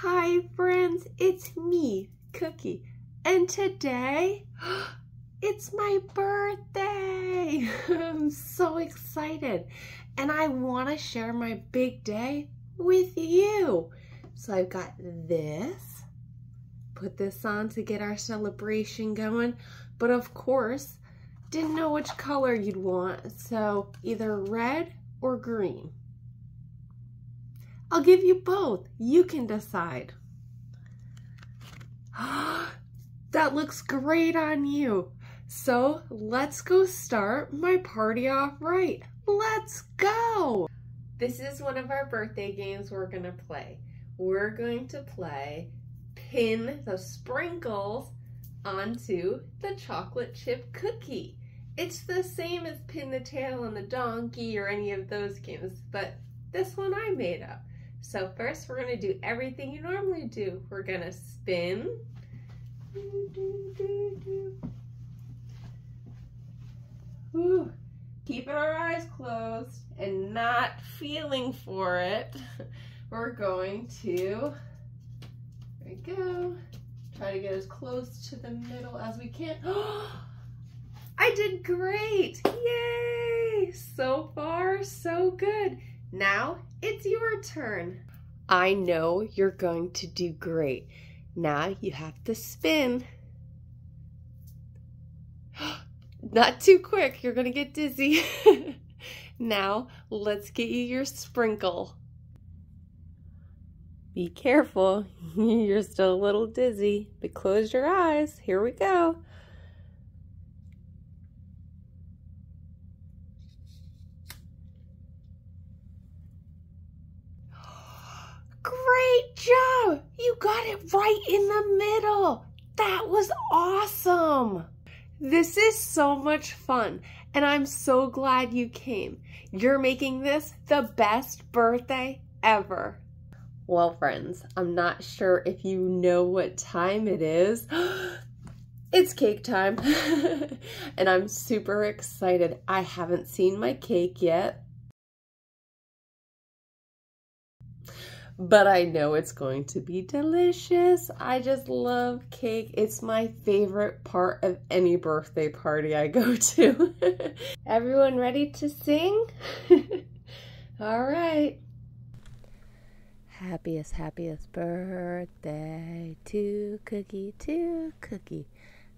Hi friends, it's me, Kookie, and today it's my birthday. I'm so excited and I want to share my big day with you. So I've got this, put this on to get our celebration going, but of course, didn't know which color you'd want, so either red or green. I'll give you both. You can decide. that looks great on you. So let's go start my party off right. Let's go. This is one of our birthday games we're going to play. We're going to play pin the sprinkles onto the chocolate chip cookie. It's the same as pin the tail on the donkey or any of those games, but this one I made up. So first we're gonna do everything you normally do. We're gonna spin. Keeping our eyes closed and not feeling for it. We're going to, there we go, try to get as close to the middle as we can. I did great! Yay! So far, so good. Now it's your turn. I know you're going to do great. Now you have to spin. Not too quick, you're gonna get dizzy. now let's get you your sprinkle. Be careful, you're still a little dizzy, but close your eyes. Here we go. Great job! You got it right in the middle. That was awesome. This is so much fun, and I'm so glad you came. You're making this the best birthday ever. Well, friends, I'm not sure if you know what time it is. It's cake time, and I'm super excited. I haven't seen my cake yet, but I know it's going to be delicious. I just love cake. It's my favorite part of any birthday party I go to. Everyone ready to sing? All right. Happiest, happiest birthday to Kookie, to Kookie.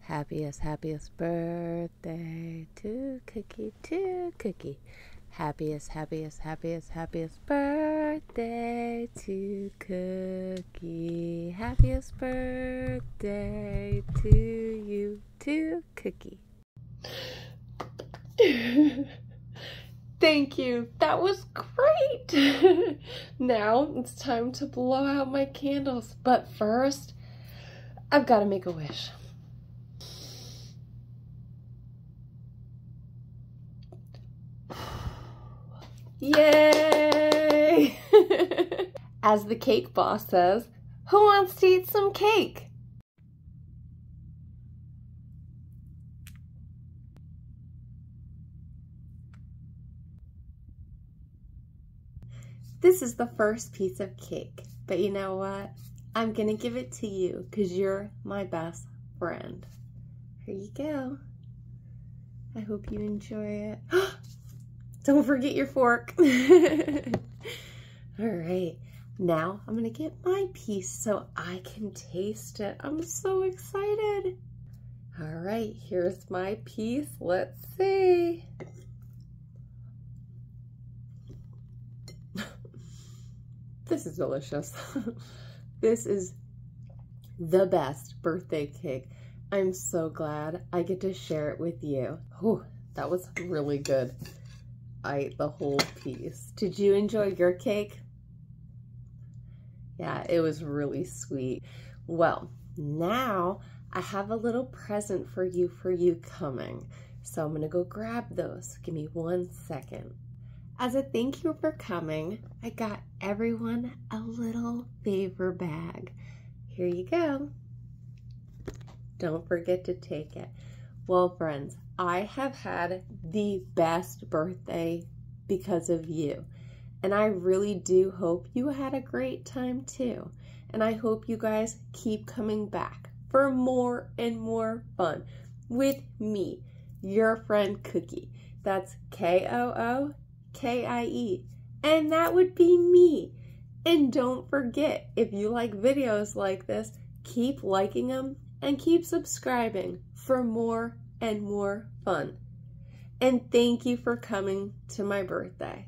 Happiest, happiest birthday to Kookie, to Kookie. Happiest, happiest, happiest, happiest birthday to Kookie. Happiest birthday to you, to Kookie. Thank you. That was great. now it's time to blow out my candles. But first, I've got to make a wish. Yay! As the cake boss says, who wants to eat some cake? This is the first piece of cake, but you know what? I'm gonna give it to you because you're my best friend. Here you go. I hope you enjoy it. Don't forget your fork. All right, now I'm gonna get my piece so I can taste it. I'm so excited. All right, here's my piece. Let's see. this is delicious. this is the best birthday cake. I'm so glad I get to share it with you. Oh, that was really good. I the whole piece. Did you enjoy your cake? Yeah, it was really sweet. Well, now I have a little present for you for you coming. So I'm gonna go grab those. Give me one second. As a thank you for coming, I got everyone a little favor bag. Here you go. Don't forget to take it. Well, friends, I have had the best birthday because of you. And I really do hope you had a great time too. And I hope you guys keep coming back for more and more fun with me, your friend Kookie. That's K O O K I E. And that would be me. And don't forget, if you like videos like this, keep liking them and keep subscribing for more and more fun. And thank you for coming to my birthday.